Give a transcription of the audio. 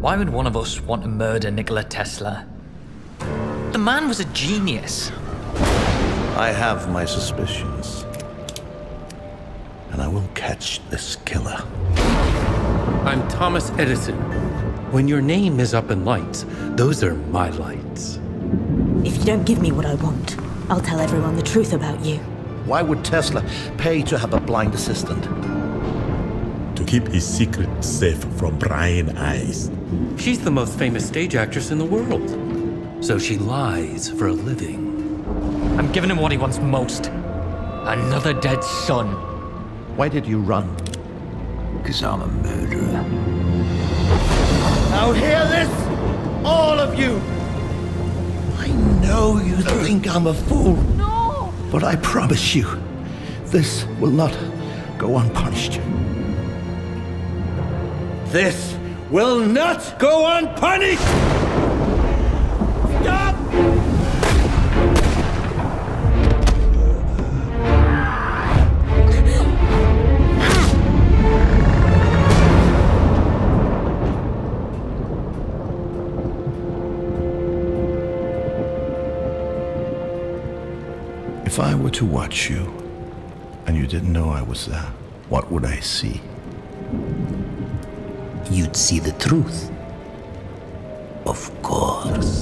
Why would one of us want to murder Nikola Tesla? The man was a genius. I have my suspicions. And I will catch this killer. I'm Thomas Edison. When your name is up in lights, those are my lights. If you don't give me what I want, I'll tell everyone the truth about you. Why would Tesla pay to have a blind assistant? To keep his secret safe from prying eyes. She's the most famous stage actress in the world. So she lies for a living. I'm giving him what he wants most another dead son. Why did you run? Because I'm a murderer. Now hear this, all of you! I know you think I'm a fool. No! But I promise you, this will not go unpunished. This will not go unpunished! Stop! If I were to watch you and you didn't know I was there, what would I see? You'd see the truth. Of course.